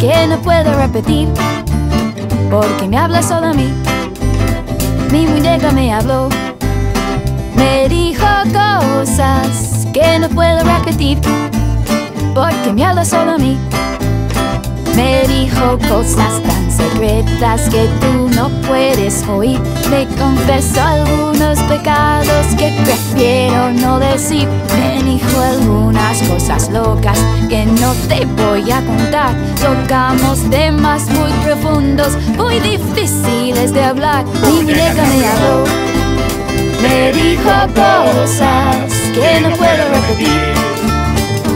que no puedo repetir porque me habla solo a mí. Mi muñeca me habló, me dijo cosas que no puedo repetir porque me habla solo a mí. Me dijo cosas secretas que tú no puedes oír. Me confesó algunos pecados que prefiero no decir. Me dijo algunas cosas locas que no te voy a contar. Tocamos temas muy profundos, muy difíciles de hablar. Mi me habló, me dijo cosas que no puedo repetir.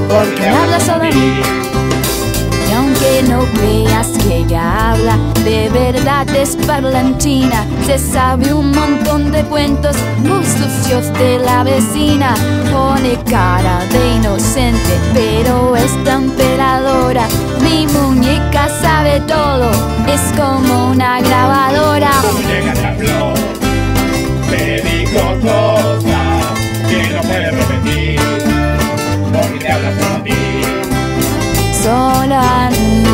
Porque habla solo a mí parlanchina. Se sabe un montón de cuentos muy sucios de la vecina. Pone cara de inocente, pero es tan peladora. Mi muñeca sabe todo, es como una grabadora. Muñeca te habló, te dijo cosas que no puedes repetir, porque te habla solo a ti. Solo a mí.